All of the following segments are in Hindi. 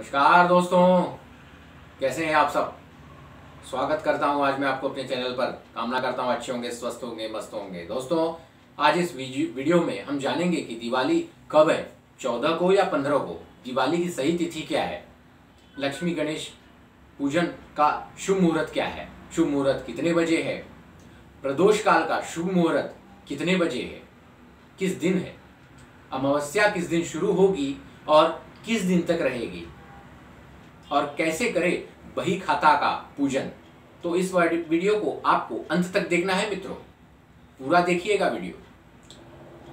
नमस्कार दोस्तों। कैसे हैं आप सब? स्वागत करता हूँ आज मैं आपको अपने चैनल पर। कामना करता हूँ अच्छे होंगे, स्वस्थ होंगे, मस्त होंगे। दोस्तों, आज इस वीडियो में हम जानेंगे कि दिवाली कब है? चौदह को या पंद्रह को? दिवाली की सही तिथि क्या है? लक्ष्मी गणेश पूजन का शुभ मुहूर्त क्या है? शुभ मुहूर्त कितने बजे है? प्रदोष काल का शुभ मुहूर्त कितने बजे है? किस दिन है? अमावस्या किस दिन शुरू होगी और किस दिन तक रहेगी? और कैसे करें बही खाता का पूजन। तो इस वीडियो को आपको अंत तक देखना है मित्रों। पूरा देखिएगा वीडियो।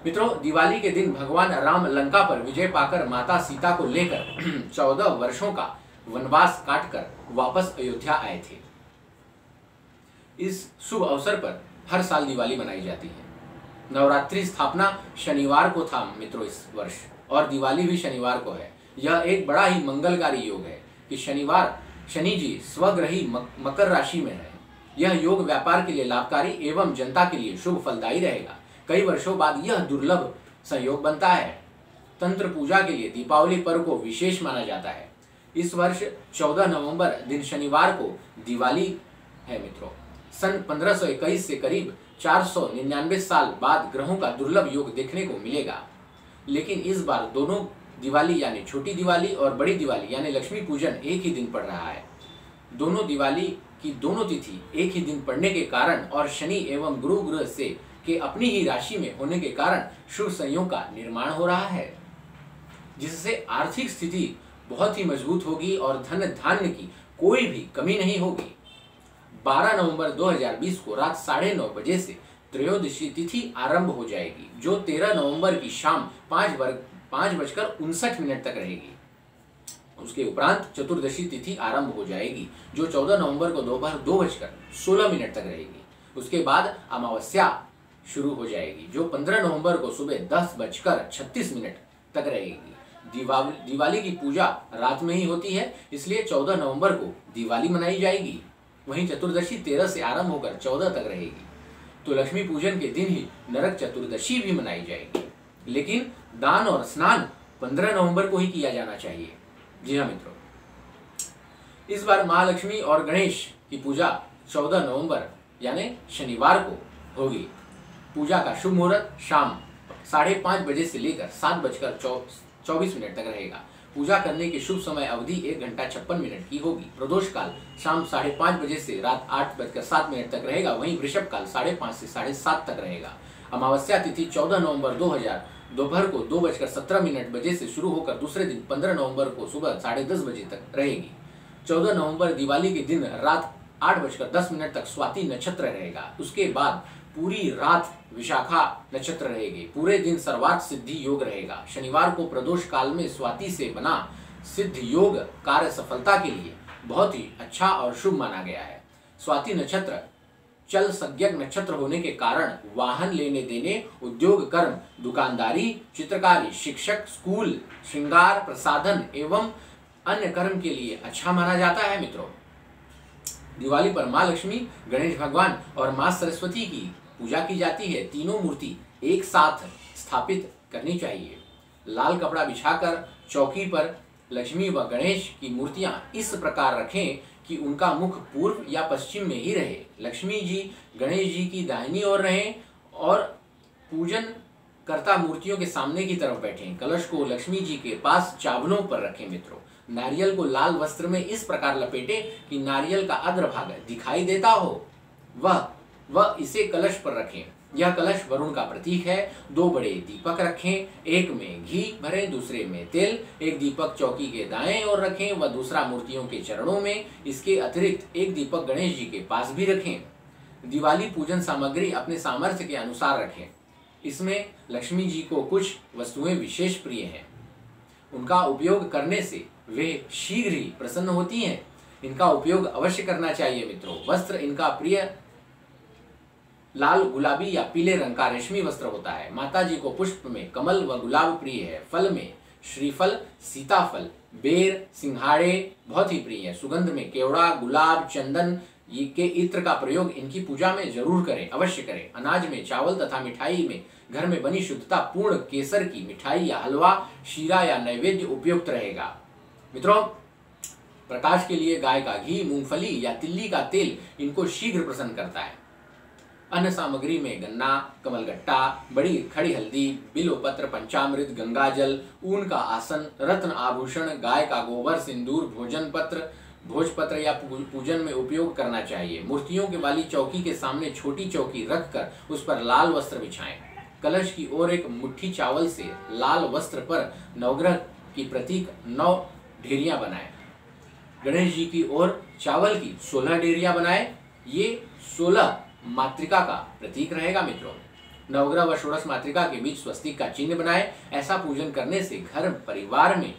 मित्रों, दिवाली के दिन भगवान राम लंका पर विजय पाकर माता सीता को लेकर चौदह वर्षों का वनवास काटकर वापस अयोध्या आए थे। इस शुभ अवसर पर हर साल दिवाली मनाई जाती है। नवरात्रि स्थापना शनिवार को था मित्रों इस वर्ष, और दिवाली भी शनिवार को है। यह एक बड़ा ही मंगलकारी योग है। कि शनिवार, शनि जी स्वग्रही मकर राशि में है। यह योग व्यापार के लिए लाभकारी एवं जनता के लिए शुभ फलदायी रहेगा। कई वर्षों बाद यह दुर्लभ संयोग बनता है। तंत्र पूजा के लिए दीपावली पर्व को विशेष माना जाता है। इस वर्ष 14 नवंबर दिन शनिवार को दिवाली है मित्रों। सन 1521 से करीब चार सौ निन्यानवे साल बाद ग्रहों का दुर्लभ योग देखने को मिलेगा। लेकिन इस बार दोनों दिवाली यानी छोटी दिवाली और बड़ी दिवाली यानी लक्ष्मी पूजन एक ही दिन पड़ रहा है। दोनों दिवाली की दोनों तिथि एक ही दिन पड़ने के कारण और शनि एवं गुरु ग्रह से के अपनी ही राशि में होने के कारण शुभ संयोग का निर्माण हो रहा है। जिससे आर्थिक स्थिति बहुत ही मज़बूत होगी और धन धान्य की कोई भी कमी नहीं होगी। 12 नवंबर 2020 को रात साढ़े नौ बजे से त्रयोदशी तिथि आरंभ हो जाएगी, जो 13 नवंबर की शाम पाँच वर्ग पाँच बजकर उनसठ मिनट तक रहेगी। उसके उपरांत चतुर्दशी तिथि आरंभ हो जाएगी, जो 14 नवंबर को दोपहर दो बजकर सोलह मिनट तक रहेगी। उसके बाद अमावस्या शुरू हो जाएगी, जो 15 नवंबर को सुबह दस बजकर छत्तीस मिनट तक रहेगी। दिवाली दिवाली की पूजा रात में ही होती है, इसलिए 14 नवंबर को दिवाली मनाई जाएगी। वहीं चतुर्दशी तेरह से आरंभ होकर चौदह तक रहेगी। तो लक्ष्मी पूजन के दिन ही नरक चतुर्दशी भी मनाई जाएगी। लेकिन दान और स्नान पंद्रह नवंबर को ही किया जाना चाहिए। जी हाँ मित्रों। इस बार महालक्ष्मी और गणेश की पूजा चौदह नवंबर, यानी शनिवार को होगी। पूजा का शुभ मुहूर्त शाम साढ़े पाँच बजे से लेकर सात बजकर चौबीस मिनट तक रहेगा। पूजा करने की शुभ समय अवधि एक घंटा छप्पन मिनट की होगी। प्रदोष काल शाम साढ़े पाँच बजे से रात आठ बजकर सात मिनट तक रहेगा। वहीं वृषभ काल साढ़े पाँच से साढ़े सात तक रहेगा। अमावस्या तिथि चौदह नवंबर दो हज़ार दोपहर को दो बजकर सत्रह मिनट बजे से शुरू होकर दूसरे दिन पंद्रह नवंबर को सुबह साढ़े दस बजे तक रहेगी। चौदह नवंबर दिवाली के दिन रात आठ बजकर दस मिनट तक स्वाति नक्षत्र रहेगा। उसके बाद पूरी रात विशाखा नक्षत्र रहेगी। पूरे दिन सर्वात सिद्धि योग रहेगा। शनिवार को प्रदोष काल में स्वाति से बना सिद्ध योग कार्य सफलता के लिए बहुत ही अच्छा और शुभ माना गया है। स्वाति नक्षत्र चल संज्ञक नक्षत्र होने के कारण वाहन लेने देने, उद्योग कर्म, दुकानदारी, चित्रकारी, शिक्षक, स्कूल, श्रृंगार, प्रसाधन एवं अन्य कर्म के लिए अच्छा माना जाता है मित्रों। दिवाली पर माँ लक्ष्मी, गणेश भगवान और माँ सरस्वती की पूजा की जाती है। तीनों मूर्ति एक साथ स्थापित करनी चाहिए। लाल कपड़ा बिछाकर चौकी पर लक्ष्मी व गणेश की मूर्तियाँ इस प्रकार रखें कि उनका मुख पूर्व या पश्चिम में ही रहे। लक्ष्मी जी, गणेश जी की दाहिनी ओर रहें और पूजन कर्ता मूर्तियों के सामने की तरफ़ बैठें। कलश को लक्ष्मी जी के पास चावलों पर रखें मित्रों। नारियल को लाल वस्त्र में इस प्रकार लपेटे कि नारियल का अग्रभाग दिखाई देता हो। वह वह इसे कलश पर रखें। यह कलश वरुण का प्रतीक है। दो बड़े दीपक रखें, एक में घी भरे, दूसरे में तेल, एक दीपक चौकी के दाएँ और रखें व दूसरा मूर्तियों के चरणों में इसके अतिरिक्त एक दीपक गणेश जी के पास भी रखें। दिवाली पूजन सामग्री अपने सामर्थ्य के अनुसार रखें। इसमें लक्ष्मी जी को कुछ वस्तुएँ विशेष प्रिय हैं। उनका उपयोग करने से वे शीघ्र ही प्रसन्न होती हैं। इनका उपयोग अवश्य करना चाहिए मित्रों। वस्त्र इनका प्रिय लाल, गुलाबी या पीले रंग का रेशमी वस्त्र होता है। माता जी को पुष्प में कमल व गुलाब प्रिय है। फल में श्रीफल, सीताफल, बेर, सिंघाड़े बहुत ही प्रिय है। सुगंध में केवड़ा, गुलाब, चंदन, ये के इत्र का प्रयोग इनकी पूजा में ज़रूर करें, अवश्य करें। अनाज में चावल तथा मिठाई में घर में बनी शुद्धता, पूर्ण केसर की मिठाई या हलवा, शीरा या नैवेद्य उपयुक्त रहेगा। मित्रों, प्रकाश के लिए गाय का घी, मूंगफली या तिल्ली का तेल इनको शीघ्र प्रसन्न करता है। अन्य सामग्री में गन्ना, कमलगट्टा, बड़ी खड़ी हल्दी, बिलोपत्र, पंचामृत, गंगाजल, ऊन का आसन, रत्न आभूषण, गाय का गोबर, सिंदूर, भोजन पत्र, भोजपत्र या पूजन में उपयोग करना चाहिए। मूर्तियों के वाली चौकी के सामने छोटी चौकी रखकर उस पर लाल वस्त्र बिछाएँ। कलश की ओर एक मुट्ठी चावल से लाल वस्त्र पर नवग्रह की प्रतीक नौ ढेरियाँ बनाएँ। गणेश जी की ओर चावल की सोलह डेरिया बनाए। ये सोलह मातृका का प्रतीक रहेगा मित्रों। नवग्रह व षोड़श मातृका के बीच स्वस्तिक का चिन्ह बनाए। ऐसा पूजन करने से घर, परिवार में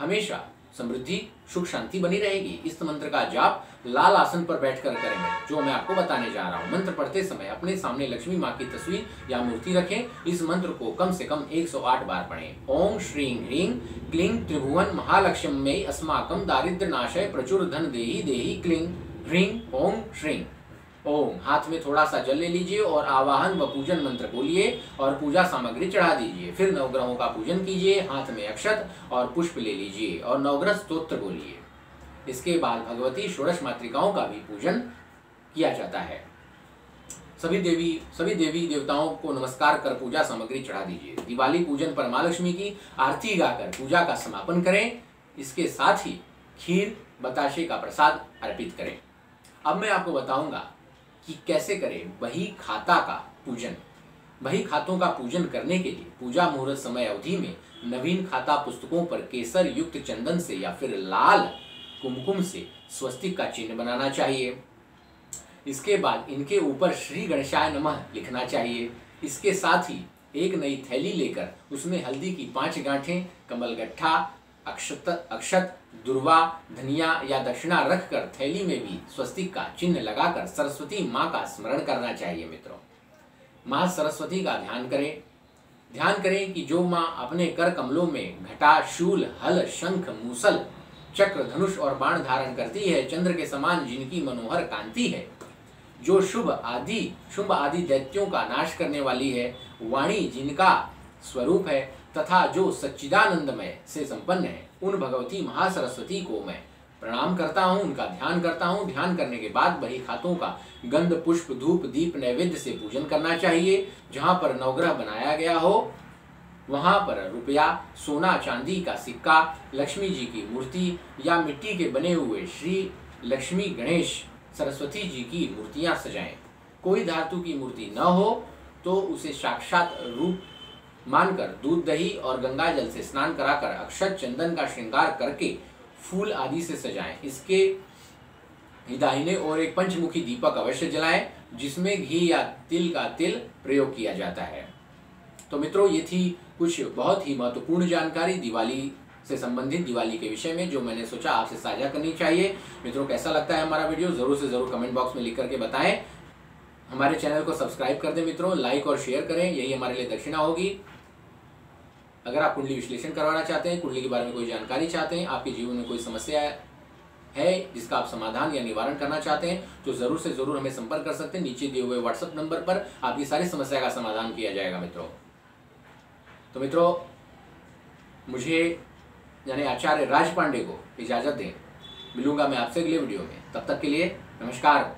हमेशा समृद्धि, सुख, शांति बनी रहेगी। इस मंत्र का जाप लाल आसन पर बैठकर करेंगे, जो मैं आपको बताने जा रहा हूँ। मंत्र पढ़ते समय अपने सामने लक्ष्मी माँ की तस्वीर या मूर्ति रखें। इस मंत्र को कम से कम 108 बार पढ़ें। ओम श्री ह्रीं क्लीं त्रिभुवन महालक्ष्म अस्माकम दारिद्र नाशय प्रचुर धन देही देही क्लीं। ह्रीं ओम श्रीं। ओम। हाथ में थोड़ा सा जल ले लीजिए और आवाहन व पूजन मंत्र बोलिए और पूजा सामग्री चढ़ा दीजिए। फिर नवग्रहों का पूजन कीजिए, हाथ में अक्षत और पुष्प ले लीजिए और नवग्रह स्त्रोत्र बोलिए। इसके बाद भगवती षोड़श मातृकाओं का भी पूजन किया जाता है। सभी देवी सभी देवी देवताओं को नमस्कार कर पूजा सामग्री चढ़ा दीजिए। दिवाली पूजन पर माँ लक्ष्मी की आरती गाकर पूजा का समापन करें। इसके साथ ही खीर, बताशे का प्रसाद अर्पित करें। अब मैं आपको बताऊँगा कि कैसे करें बही खाता का पूजन। बही खातों का पूजन करने के लिए पूजा मुहूर्त समय अवधि में नवीन खाता पुस्तकों पर केसर युक्त चंदन से या फिर लाल कुमकुम से स्वस्तिक का चिन्ह बनाना चाहिए। इसके बाद इनके ऊपर श्री गणेशाय नमः लिखना चाहिए। इसके साथ ही एक नई थैली लेकर उसमें हल्दी की पाँच गांठें, कमलगट्ठा अक्षत अक्षत, दुर्वा, धनिया या दक्षिणा रखकर थैली में भी स्वस्तिक का चिन्ह लगाकर सरस्वती माँ का स्मरण करना चाहिए मित्रों। माँ सरस्वती का ध्यान करें। ध्यान करें कि जो माँ अपने कर कमलों में घटा, शूल, हल, शंख, मूसल, चक्र, धनुष और बाण धारण करती है, चंद्र के समान जिनकी मनोहर कांति है, जो शुभ आदि शुभ आदि दैत्यों का नाश करने वाली है, वाणी जिनका स्वरूप है तथा जो सच्चिदानंदमय से संपन्न है, उन भगवती महासरस्वती को मैं प्रणाम करता हूँ, उनका ध्यान करता हूँ। ध्यान करने के बाद बही खातों का गंध, पुष्प, धूप, दीप, नैवेद्य से पूजन करना चाहिए। जहाँ पर नवग्रह बनाया गया हो, वहाँ पर रुपया, सोना, चांदी का सिक्का, लक्ष्मी जी की मूर्ति या मिट्टी के बने हुए श्री लक्ष्मी गणेश सरस्वती जी की मूर्तियाँ सजाएँ। कोई धातु की मूर्ति न हो तो उसे साक्षात रूप मानकर दूध, दही और गंगा जल से स्नान कराकर अक्षत चंदन का श्रृंगार करके फूल आदि से सजाएँ। इसके दाहिने और एक पंचमुखी दीपक अवश्य जलाएँ, जिसमें घी या तिल का तिल प्रयोग किया जाता है। तो मित्रों, ये थी कुछ बहुत ही महत्वपूर्ण जानकारी दिवाली से संबंधित, दिवाली के विषय में, जो मैंने सोचा आपसे साझा करनी चाहिए। मित्रों, कैसा लगता है हमारा वीडियो? ज़रूर से ज़रूर कमेंट बॉक्स में लिख करके बताएँ। हमारे चैनल को सब्सक्राइब कर दें मित्रों, लाइक और शेयर करें, यही हमारे लिए दक्षिणा होगी। अगर आप कुंडली विश्लेषण करवाना चाहते हैं, कुंडली के बारे में कोई जानकारी चाहते हैं, आपके जीवन में कोई समस्या है जिसका आप समाधान या निवारण करना चाहते हैं तो ज़रूर से ज़रूर हमें संपर्क कर सकते हैं। नीचे दिए हुए व्हाट्सएप नंबर पर आपकी सारी समस्या का समाधान किया जाएगा, मित्रों। तो मित्रों, मुझे, यानी आचार्य राज पांडे को इजाज़त दें। मिलूँगा मैं आपसे अगले वीडियो में। तब तक के लिए नमस्कार।